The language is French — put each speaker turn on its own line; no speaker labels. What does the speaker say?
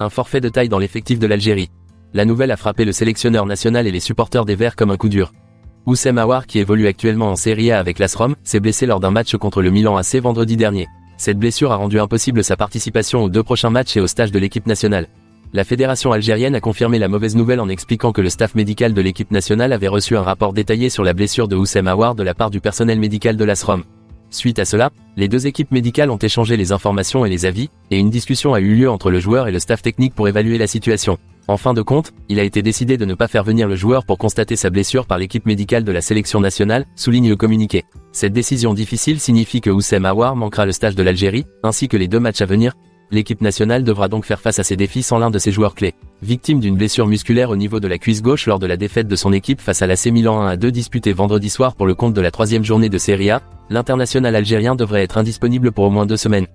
Un forfait de taille dans l'effectif de l'Algérie. La nouvelle a frappé le sélectionneur national et les supporters des Verts comme un coup dur. Oussem Aouar qui évolue actuellement en Serie A avec l'AS Rome, s'est blessé lors d'un match contre le Milan AC vendredi dernier. Cette blessure a rendu impossible sa participation aux deux prochains matchs et au stage de l'équipe nationale. La fédération algérienne a confirmé la mauvaise nouvelle en expliquant que le staff médical de l'équipe nationale avait reçu un rapport détaillé sur la blessure de Oussem Aouar de la part du personnel médical de l'AS Rome. Suite à cela, les deux équipes médicales ont échangé les informations et les avis, et une discussion a eu lieu entre le joueur et le staff technique pour évaluer la situation. En fin de compte, il a été décidé de ne pas faire venir le joueur pour constater sa blessure par l'équipe médicale de la sélection nationale, souligne le communiqué. Cette décision difficile signifie que Oussem Aouar manquera le stage de l'Algérie, ainsi que les deux matchs à venir, L'équipe nationale devra donc faire face à ces défis sans l'un de ses joueurs clés. Victime d'une blessure musculaire au niveau de la cuisse gauche lors de la défaite de son équipe face à la C Milan 1 à 2 disputée vendredi soir pour le compte de la troisième journée de Serie A, l'international algérien devrait être indisponible pour au moins deux semaines.